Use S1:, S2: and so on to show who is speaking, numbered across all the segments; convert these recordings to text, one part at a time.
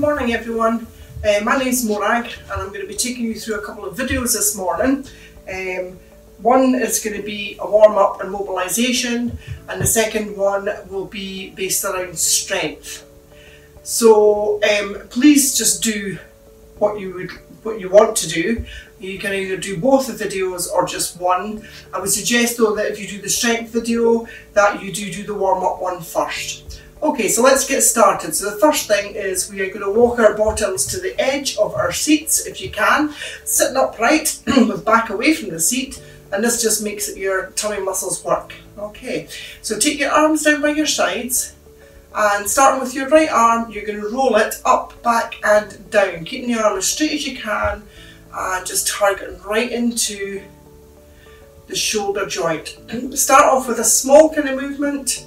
S1: morning everyone. Uh, my name is Morag and I'm going to be taking you through a couple of videos this morning. Um, one is going to be a warm up and mobilisation and the second one will be based around strength. So um, please just do what you would what you want to do. You can either do both the videos or just one. I would suggest though that if you do the strength video that you do do the warm up one first. Okay, so let's get started. So the first thing is we are going to walk our bottoms to the edge of our seats if you can, sitting upright with back away from the seat and this just makes your tummy muscles work. Okay, so take your arms down by your sides and starting with your right arm you're going to roll it up, back and down, keeping the arm as straight as you can and just targeting right into the shoulder joint. Start off with a small kind of movement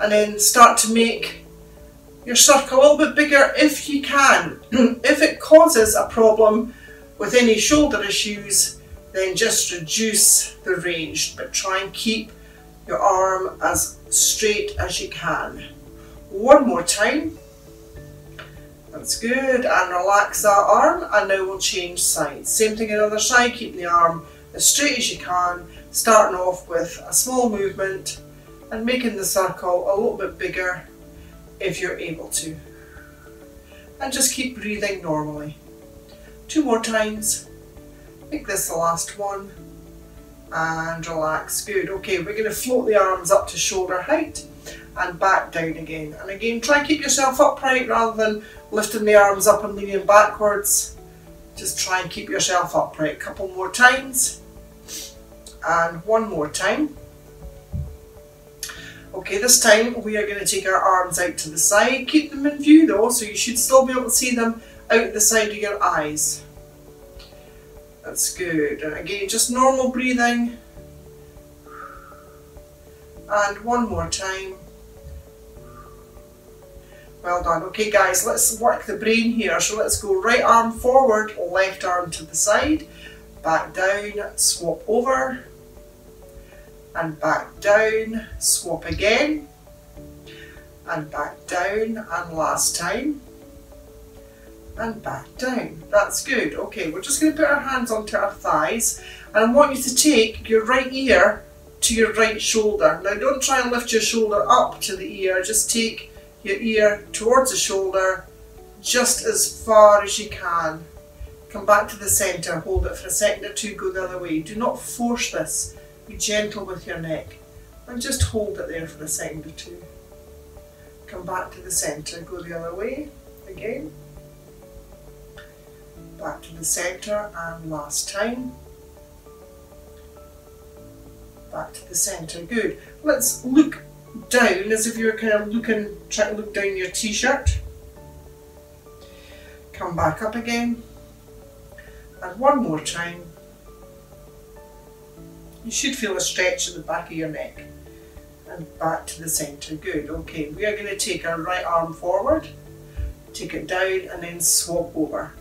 S1: and then start to make your circle a little bit bigger if you can. if it causes a problem with any shoulder issues, then just reduce the range, but try and keep your arm as straight as you can. One more time. That's good. And relax that arm and now we'll change sides. Same thing on the other side, keep the arm as straight as you can, starting off with a small movement and making the circle a little bit bigger if you're able to. And just keep breathing normally. Two more times. Make this the last one. And relax. Good. Okay, we're going to float the arms up to shoulder height and back down again. And again, try and keep yourself upright rather than lifting the arms up and leaning backwards. Just try and keep yourself upright. A couple more times. And one more time. Okay, this time we are going to take our arms out to the side. Keep them in view though, so you should still be able to see them out the side of your eyes. That's good. And again, just normal breathing. And one more time. Well done. Okay guys, let's work the brain here. So let's go right arm forward, left arm to the side, back down, swap over, and back down, swap again, and back down, and last time, and back down. That's good. Okay, we're just going to put our hands onto our thighs, and I want you to take your right ear to your right shoulder. Now don't try and lift your shoulder up to the ear, just take your ear towards the shoulder just as far as you can. Come back to the centre, hold it for a second or two, go the other way. Do not force this. Be gentle with your neck and just hold it there for a second or two. Come back to the centre, go the other way again. Back to the centre and last time. Back to the centre, good. Let's look down as if you're kind of looking, trying to look down your t-shirt. Come back up again. And one more time you should feel a stretch in the back of your neck. And back to the centre. Good. Okay, we are going to take our right arm forward, take it down and then swap over.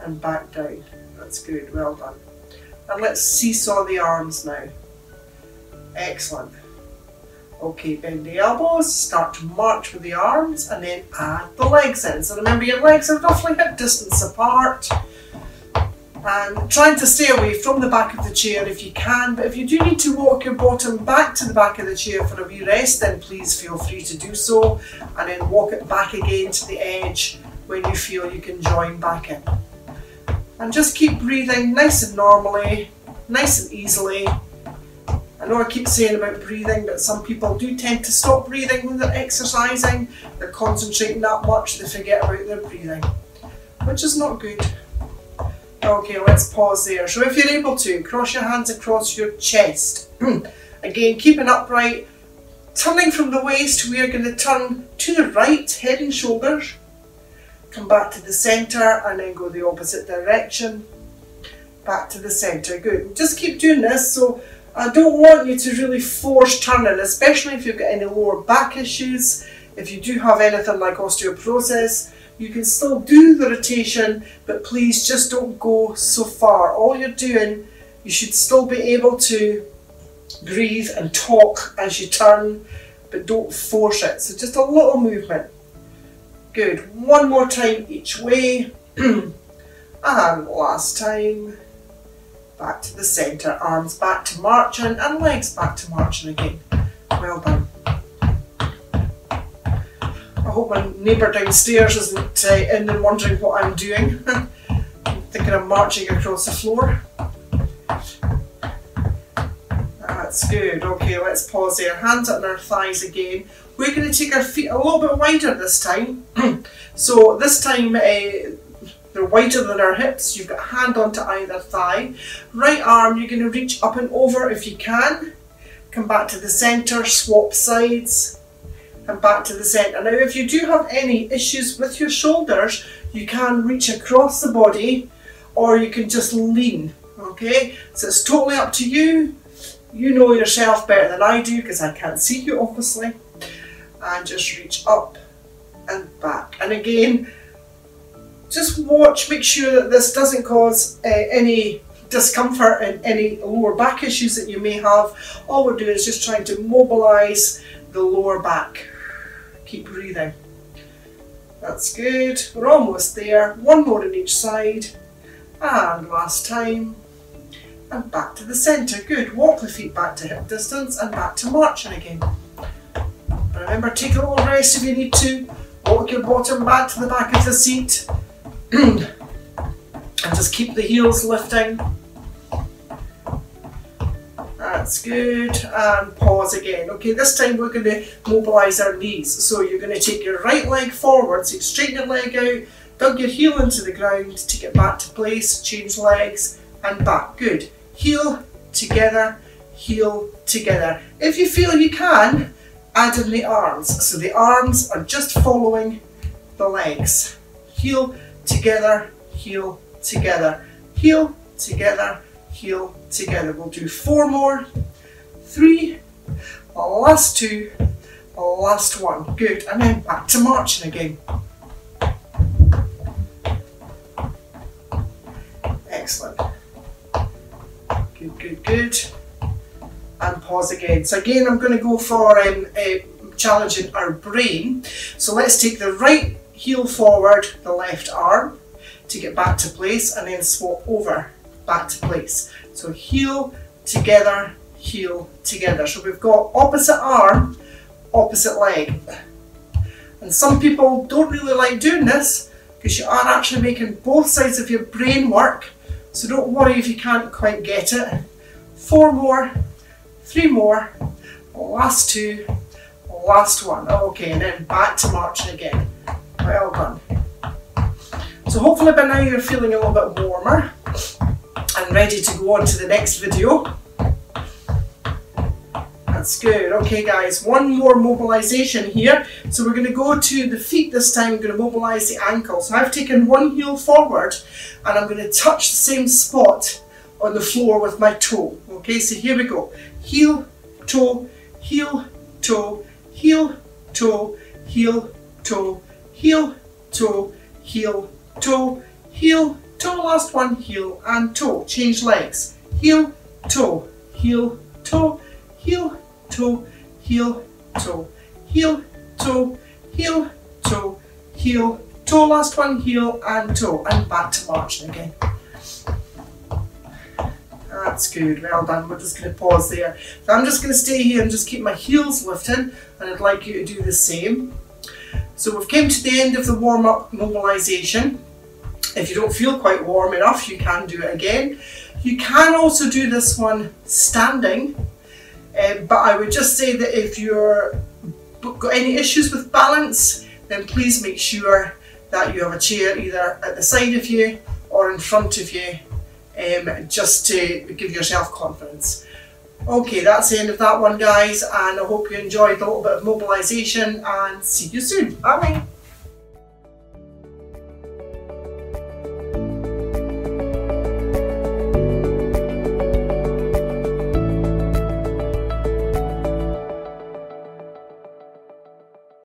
S1: And back down. That's good. Well done. And let's seesaw the arms now. Excellent. Okay, bend the elbows, start to march with the arms and then add the legs in. So remember your legs are roughly hip distance apart and trying to stay away from the back of the chair if you can but if you do need to walk your bottom back to the back of the chair for a wee rest then please feel free to do so and then walk it back again to the edge when you feel you can join back in. And just keep breathing nice and normally, nice and easily. I know I keep saying about breathing but some people do tend to stop breathing when they're exercising, they're concentrating that much they forget about their breathing, which is not good. Okay, let's pause there. So if you're able to, cross your hands across your chest. Again, keeping upright. Turning from the waist, we are going to turn to the right, head and shoulders. Come back to the centre and then go the opposite direction. Back to the centre. Good. Just keep doing this. So I don't want you to really force turning, especially if you've got any lower back issues. If you do have anything like osteoporosis, you can still do the rotation, but please just don't go so far. All you're doing, you should still be able to breathe and talk as you turn, but don't force it. So just a little movement. Good. One more time each way. and last time. Back to the centre. Arms back to marching and legs back to marching again. Well done. Hope my neighbour downstairs isn't uh, in and wondering what I'm doing. I'm thinking I'm marching across the floor. That's good. Okay, let's pause there. Hands on our thighs again. We're going to take our feet a little bit wider this time. so this time uh, they're wider than our hips. You've got hand onto either thigh. Right arm, you're going to reach up and over if you can. Come back to the centre, swap sides and back to the centre. Now if you do have any issues with your shoulders, you can reach across the body or you can just lean, okay? So it's totally up to you. You know yourself better than I do because I can't see you obviously. And just reach up and back. And again, just watch, make sure that this doesn't cause uh, any discomfort and any lower back issues that you may have. All we're doing is just trying to mobilise the lower back. Keep breathing. That's good. We're almost there. One more on each side. And last time and back to the centre. Good. Walk the feet back to hip distance and back to marching again. remember, take a little rest if you need to. Walk your bottom back to the back of the seat. and just keep the heels lifting. That's good. And pause again. Okay, this time we're going to mobilise our knees. So you're going to take your right leg forward, so you straighten your leg out, dug your heel into the ground, take it back to place, change legs, and back. Good heel together, heel together. If you feel you can, add in the arms. So the arms are just following the legs. Heel together, heel together, heel together, heel together. We'll do four more, three, last two, last one. Good, and then back to marching again. Excellent. Good, good, good. And pause again. So again, I'm going to go for um, uh, challenging our brain. So let's take the right heel forward, the left arm to get back to place and then swap over back to place. So heel together, heel together. So we've got opposite arm, opposite leg. And some people don't really like doing this because you are actually making both sides of your brain work so don't worry if you can't quite get it. Four more, three more, last two, last one. Oh, okay, and then back to marching again. Well done. So hopefully by now you're feeling a little bit warmer and ready to go on to the next video. That's good. Okay guys, one more mobilization here. So we're going to go to the feet this time. We're going to mobilize the ankle. So I've taken one heel forward and I'm going to touch the same spot on the floor with my toe. Okay, so here we go. Heel, toe, heel, toe, heel, toe, heel, toe, heel, toe, heel, toe, heel, toe, last one, heel and toe. Change legs. Heel, toe, heel, toe, heel, toe, heel, toe, heel, toe, heel, toe, heel, toe, last one, heel and toe, and back to marching again. That's good, well done. We're just going to pause there. So I'm just going to stay here and just keep my heels lifting, and I'd like you to do the same. So we've came to the end of the warm-up mobilisation. If you don't feel quite warm enough, you can do it again. You can also do this one standing um, but I would just say that if you're got any issues with balance, then please make sure that you have a chair either at the side of you or in front of you, um, just to give yourself confidence. Okay, that's the end of that one guys and I hope you enjoyed a little bit of mobilisation and see you soon. Bye bye.